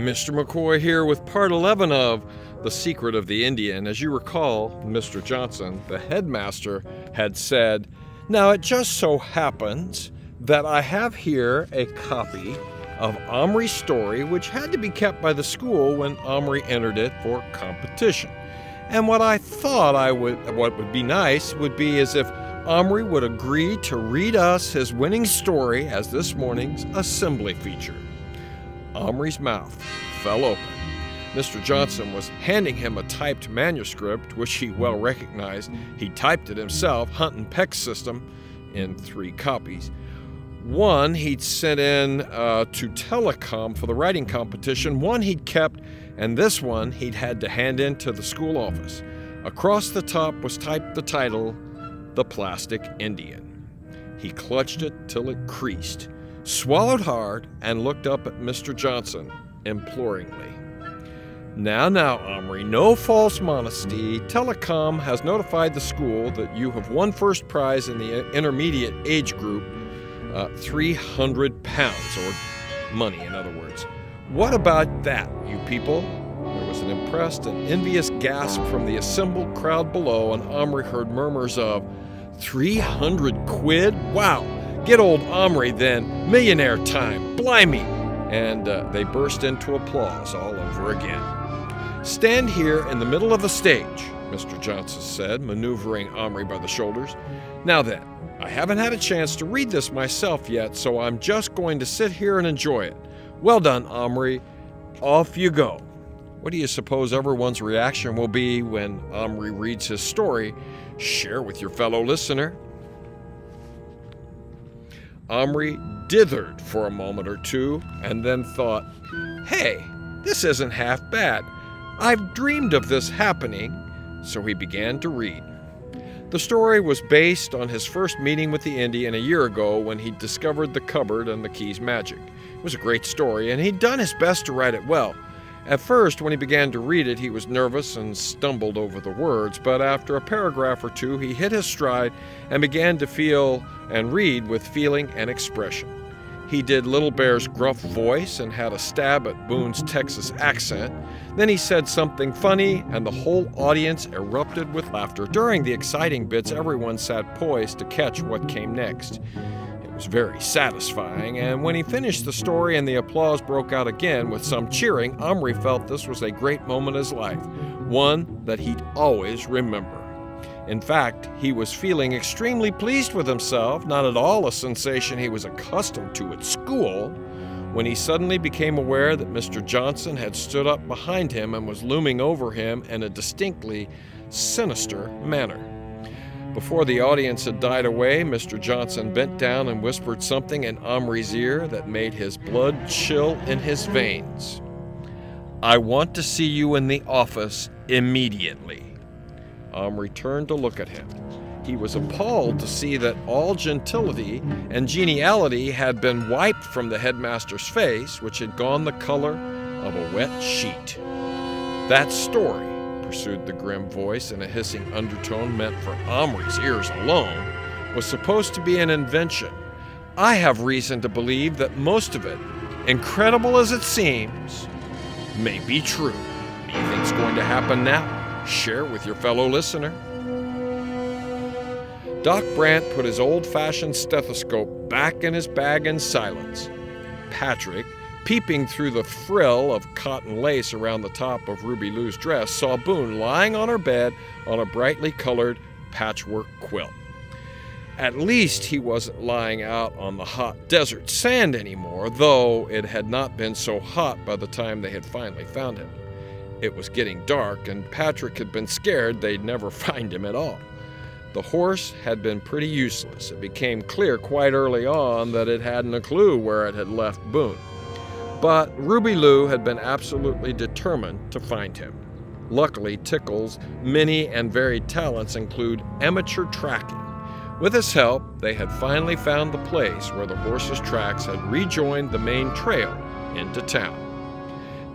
Mr. McCoy here with part 11 of The Secret of the Indian. As you recall, Mr. Johnson, the headmaster, had said, Now it just so happens that I have here a copy of Omri's story, which had to be kept by the school when Omri entered it for competition. And what I thought I would, what would be nice would be as if Omri would agree to read us his winning story as this morning's assembly feature. Omri's mouth fell open. Mr. Johnson was handing him a typed manuscript, which he well recognized. He typed it himself, Hunt and Peck system, in three copies. One he'd sent in uh, to Telecom for the writing competition, one he'd kept, and this one he'd had to hand in to the school office. Across the top was typed the title, The Plastic Indian. He clutched it till it creased swallowed hard, and looked up at Mr. Johnson imploringly. Now, now, Omri, no false modesty. Telecom has notified the school that you have won first prize in the intermediate age group, uh, 300 pounds, or money, in other words. What about that, you people? There was an impressed and envious gasp from the assembled crowd below, and Omri heard murmurs of, 300 quid? Wow! Get old Omri then, millionaire time, blimey! And uh, they burst into applause all over again. Stand here in the middle of the stage, Mr. Johnson said, maneuvering Omri by the shoulders. Now then, I haven't had a chance to read this myself yet, so I'm just going to sit here and enjoy it. Well done, Omri. Off you go. What do you suppose everyone's reaction will be when Omri reads his story? Share with your fellow listener. Omri dithered for a moment or two and then thought, hey, this isn't half bad. I've dreamed of this happening. So he began to read. The story was based on his first meeting with the Indian a year ago when he discovered the cupboard and the key's magic. It was a great story, and he'd done his best to write it well. At first, when he began to read it, he was nervous and stumbled over the words, but after a paragraph or two, he hit his stride and began to feel and read with feeling and expression. He did Little Bear's gruff voice and had a stab at Boone's Texas accent. Then he said something funny, and the whole audience erupted with laughter. During the exciting bits, everyone sat poised to catch what came next. Was very satisfying, and when he finished the story and the applause broke out again with some cheering, Omri felt this was a great moment in his life, one that he'd always remember. In fact, he was feeling extremely pleased with himself, not at all a sensation he was accustomed to at school, when he suddenly became aware that Mr. Johnson had stood up behind him and was looming over him in a distinctly sinister manner. Before the audience had died away, Mr. Johnson bent down and whispered something in Omri's ear that made his blood chill in his veins. I want to see you in the office immediately. Omri turned to look at him. He was appalled to see that all gentility and geniality had been wiped from the headmaster's face, which had gone the color of a wet sheet. That story, pursued the grim voice in a hissing undertone meant for Omri's ears alone, was supposed to be an invention. I have reason to believe that most of it, incredible as it seems, may be true. Anything's going to happen now? Share with your fellow listener. Doc Brandt put his old fashioned stethoscope back in his bag in silence. Patrick, peeping through the frill of cotton lace around the top of Ruby Lou's dress, saw Boone lying on her bed on a brightly colored patchwork quilt. At least he wasn't lying out on the hot desert sand anymore, though it had not been so hot by the time they had finally found him. It was getting dark, and Patrick had been scared they'd never find him at all. The horse had been pretty useless. It became clear quite early on that it hadn't a clue where it had left Boone. But Ruby Lou had been absolutely determined to find him. Luckily, Tickle's many and varied talents include amateur tracking. With his help, they had finally found the place where the horse's tracks had rejoined the main trail into town.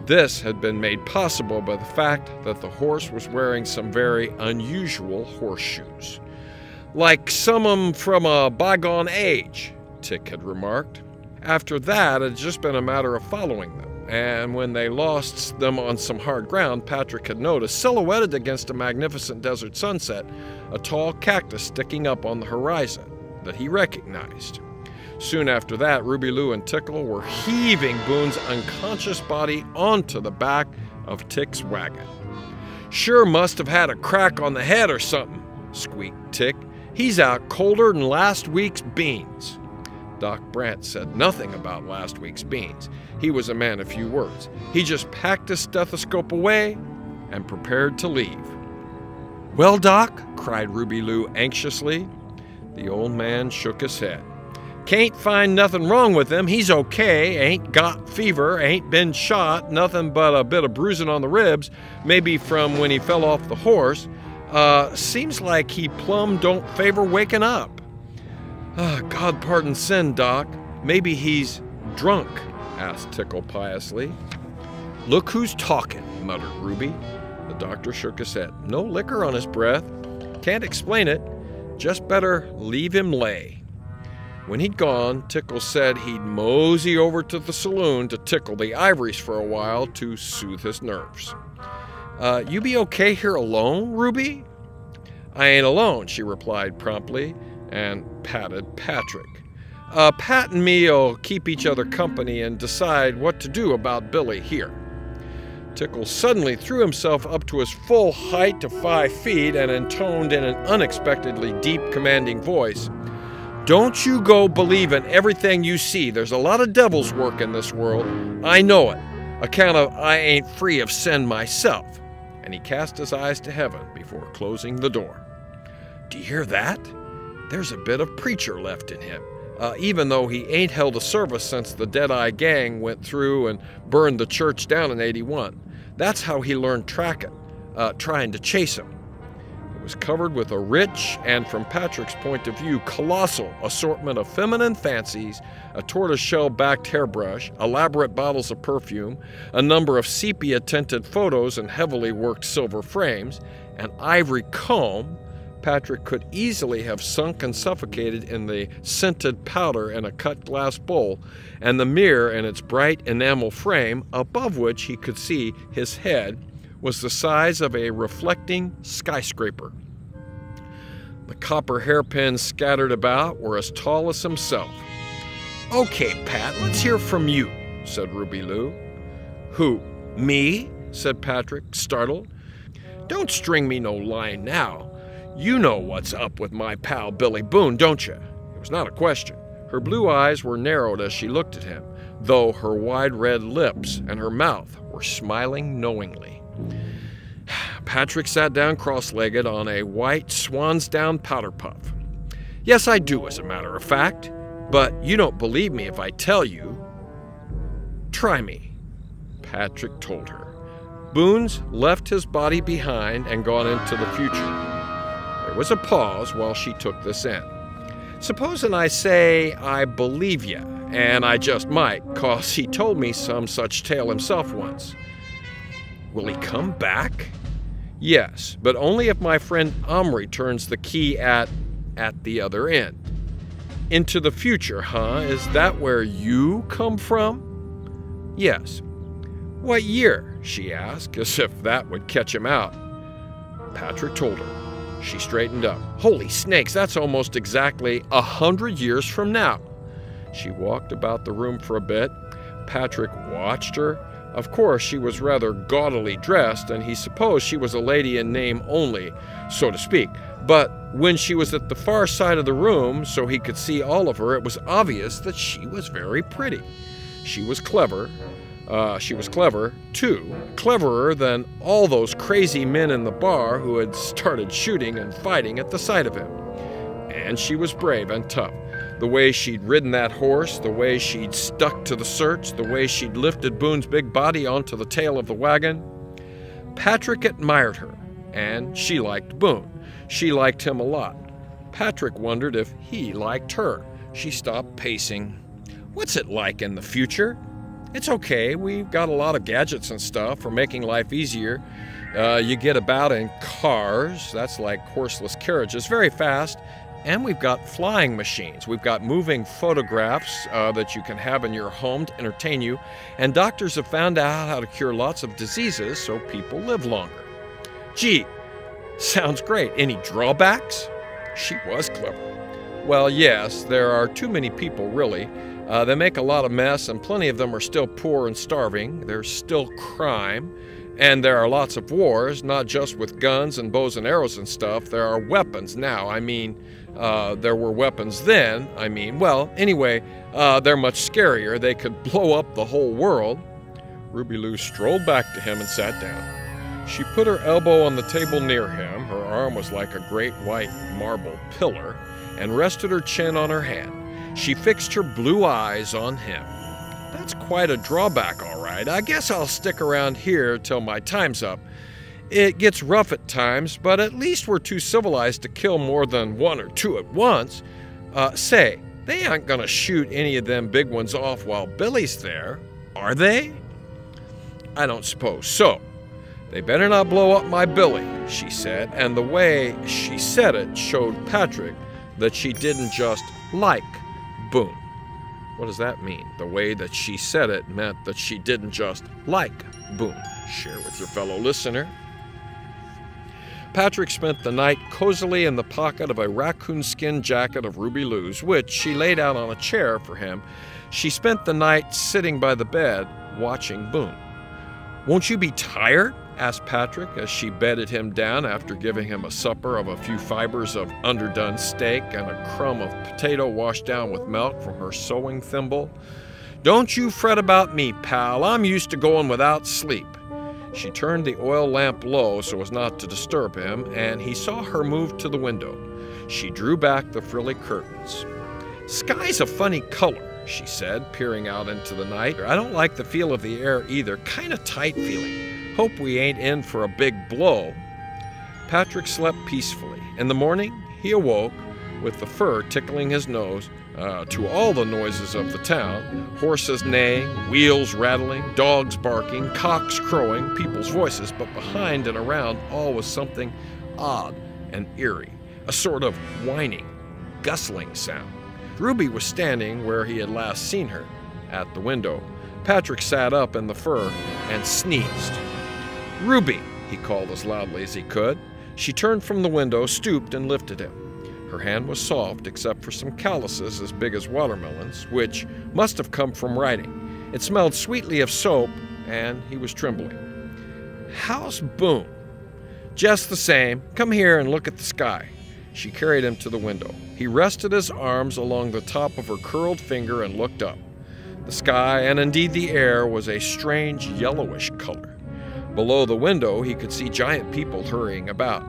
This had been made possible by the fact that the horse was wearing some very unusual horseshoes. Like some of them from a bygone age, Tick had remarked. After that, it had just been a matter of following them. and when they lost them on some hard ground, Patrick had noticed, silhouetted against a magnificent desert sunset, a tall cactus sticking up on the horizon that he recognized. Soon after that, Ruby Lou and Tickle were heaving Boone's unconscious body onto the back of Tick's wagon. Sure must have had a crack on the head or something, squeaked Tick. He's out colder than last week's beans. Doc Brandt said nothing about last week's beans. He was a man of few words. He just packed his stethoscope away and prepared to leave. Well, Doc, cried Ruby Lou anxiously. The old man shook his head. Can't find nothing wrong with him. He's okay. Ain't got fever. Ain't been shot. Nothing but a bit of bruising on the ribs, maybe from when he fell off the horse. Uh, seems like he plumb don't favor waking up. Ah, God pardon sin, Doc. Maybe he's drunk, asked Tickle piously. Look who's talking, muttered Ruby. The doctor shook his head. No liquor on his breath. Can't explain it. Just better leave him lay. When he'd gone, Tickle said he'd mosey over to the saloon to tickle the ivories for a while to soothe his nerves. Uh, you be okay here alone, Ruby? I ain't alone, she replied promptly and patted Patrick. Uh, Pat and me'll keep each other company and decide what to do about Billy here. Tickle suddenly threw himself up to his full height to five feet and intoned in an unexpectedly deep, commanding voice Don't you go believing everything you see. There's a lot of devil's work in this world. I know it. Account of I ain't free of sin myself. And he cast his eyes to heaven before closing the door. Do you hear that? There's a bit of preacher left in him. Uh, even though he ain't held a service since the Deadeye Gang went through and burned the church down in 81. That's how he learned tracking, uh, trying to chase him. It was covered with a rich and, from Patrick's point of view, colossal assortment of feminine fancies, a tortoiseshell backed hairbrush, elaborate bottles of perfume, a number of sepia tinted photos in heavily worked silver frames, an ivory comb, Patrick could easily have sunk and suffocated in the scented powder in a cut glass bowl, and the mirror in its bright enamel frame, above which he could see his head, was the size of a reflecting skyscraper. The copper hairpins scattered about were as tall as himself. Okay, Pat, let's hear from you, said Ruby Lou. Who? Me? said Patrick, startled. Don't string me no line now. You know what's up with my pal Billy Boone, don't you? It was not a question. Her blue eyes were narrowed as she looked at him, though her wide red lips and her mouth were smiling knowingly. Patrick sat down cross legged on a white swan's down powder puff. Yes, I do, as a matter of fact, but you don't believe me if I tell you. Try me, Patrick told her. Boone's left his body behind and gone into the future. There was a pause while she took this in. Supposing I say I believe you, and I just might, cause he told me some such tale himself once. Will he come back? Yes, but only if my friend Omri turns the key at at the other end. Into the future, huh? Is that where you come from? Yes. What year? she asked, as if that would catch him out. Patrick told her. She straightened up. Holy snakes, that's almost exactly a hundred years from now. She walked about the room for a bit. Patrick watched her. Of course, she was rather gaudily dressed, and he supposed she was a lady in name only, so to speak. But when she was at the far side of the room, so he could see all of her, it was obvious that she was very pretty. She was clever, uh, she was clever, too, cleverer than all those crazy men in the bar who had started shooting and fighting at the sight of him. And she was brave and tough. The way she'd ridden that horse, the way she'd stuck to the search, the way she'd lifted Boone's big body onto the tail of the wagon. Patrick admired her, and she liked Boone. She liked him a lot. Patrick wondered if he liked her. She stopped pacing. What's it like in the future? It's okay. We've got a lot of gadgets and stuff for making life easier. Uh, you get about in cars, that's like horseless carriages, very fast, And we've got flying machines. We've got moving photographs uh, that you can have in your home to entertain you. And doctors have found out how to cure lots of diseases so people live longer. Gee, sounds great. Any drawbacks? She was clever. Well, yes, there are too many people, really. Uh, they make a lot of mess, and plenty of them are still poor and starving. There's still crime. And there are lots of wars, not just with guns and bows and arrows and stuff. There are weapons now. I mean, uh, there were weapons then. I mean, well, anyway, uh, they're much scarier. They could blow up the whole world. Ruby Lou strolled back to him and sat down. She put her elbow on the table near him. Her arm was like a great white marble pillar, and rested her chin on her hand. She fixed her blue eyes on him. That's quite a drawback, all right. I guess I'll stick around here till my time's up. It gets rough at times, but at least we're too civilized to kill more than one or two at once. Uh, say, they aren't gonna shoot any of them big ones off while Billy's there, are they? I don't suppose so. They better not blow up my Billy, she said, and the way she said it showed Patrick that she didn't just like Boone. What does that mean? The way that she said it meant that she didn't just like Boone. Share with your fellow listener. Patrick spent the night cozily in the pocket of a raccoon skin jacket of Ruby Lou's, which she laid out on a chair for him. She spent the night sitting by the bed, watching Boone. Won't you be tired? Asked Patrick as she bedded him down after giving him a supper of a few fibers of underdone steak and a crumb of potato washed down with milk from her sewing thimble. Don't you fret about me, pal. I'm used to going without sleep. She turned the oil lamp low so as not to disturb him, and he saw her move to the window. She drew back the frilly curtains. Sky's a funny color, she said, peering out into the night. I don't like the feel of the air either. Kind of tight feeling. Hope we ain't in for a big blow. Patrick slept peacefully. In the morning, he awoke with the fur tickling his nose uh, to all the noises of the town horses neighing, wheels rattling, dogs barking, cocks crowing, people's voices, but behind and around all was something odd and eerie, a sort of whining, gustling sound. Ruby was standing where he had last seen her, at the window. Patrick sat up in the fur and sneezed. Ruby, he called as loudly as he could. She turned from the window, stooped, and lifted him. Her hand was soft, except for some calluses as big as watermelons, which must have come from writing. It smelled sweetly of soap, and he was trembling. How's Boone? Just the same. Come here and look at the sky. She carried him to the window. He rested his arms along the top of her curled finger and looked up. The sky, and indeed the air, was a strange yellowish. Below the window, he could see giant people hurrying about.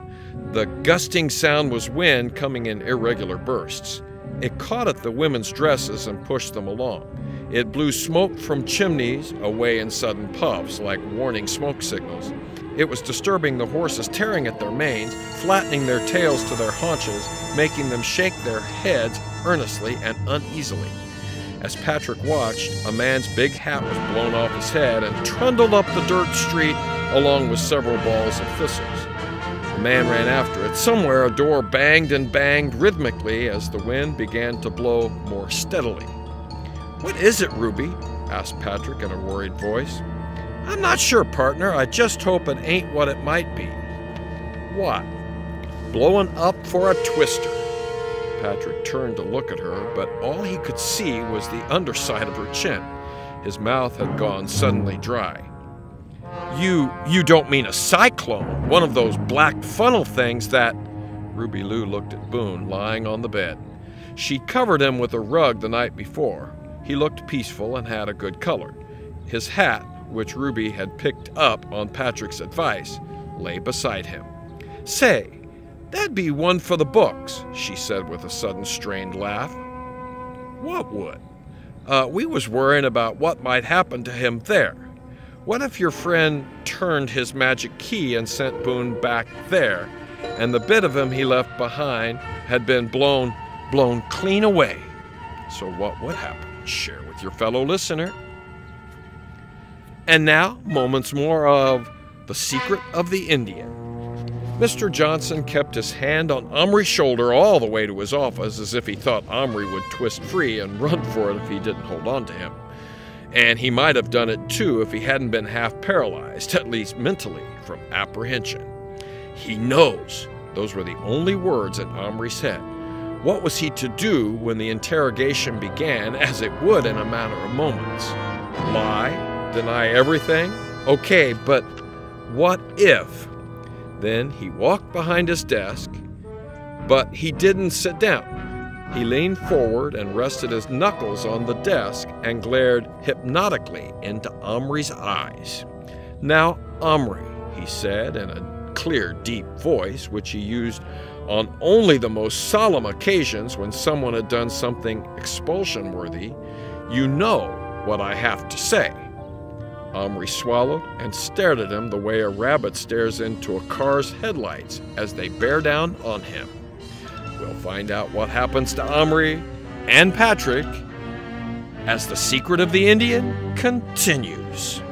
The gusting sound was wind coming in irregular bursts. It caught at the women's dresses and pushed them along. It blew smoke from chimneys away in sudden puffs, like warning smoke signals. It was disturbing the horses, tearing at their manes, flattening their tails to their haunches, making them shake their heads earnestly and uneasily. As Patrick watched, a man's big hat was blown off his head and trundled up the dirt street along with several balls of thistles. The man ran after it. Somewhere a door banged and banged rhythmically as the wind began to blow more steadily. What is it, Ruby? asked Patrick in a worried voice. I'm not sure, partner. I just hope it ain't what it might be. What? Blowing up for a twister. Patrick turned to look at her, but all he could see was the underside of her chin. His mouth had gone suddenly dry. You you don't mean a cyclone, one of those black funnel things that Ruby Lou looked at Boone lying on the bed. She'd covered him with a rug the night before. He looked peaceful and had a good color. His hat, which Ruby had picked up on Patrick's advice, lay beside him. Say, that'd be one for the books, she said with a sudden strained laugh. What would? Uh, we was worrying about what might happen to him there. What if your friend turned his magic key and sent Boone back there, and the bit of him he left behind had been blown, blown clean away? So what would happen? Share with your fellow listener. And now, moments more of The Secret of the Indian. Mr. Johnson kept his hand on Omri's shoulder all the way to his office as if he thought Omri would twist free and run for it if he didn't hold on to him. And he might have done it too if he hadn't been half paralyzed, at least mentally, from apprehension. He knows. Those were the only words in Omri's head. What was he to do when the interrogation began, as it would in a matter of moments? Lie? Deny everything? Okay, but what if? Then he walked behind his desk, but he didn't sit down. He leaned forward and rested his knuckles on the desk and glared hypnotically into Omri's eyes. Now, Omri, he said in a clear, deep voice, which he used on only the most solemn occasions when someone had done something expulsion worthy, you know what I have to say. Omri swallowed and stared at him the way a rabbit stares into a car's headlights as they bear down on him. We'll find out what happens to Omri and Patrick as the secret of the Indian continues.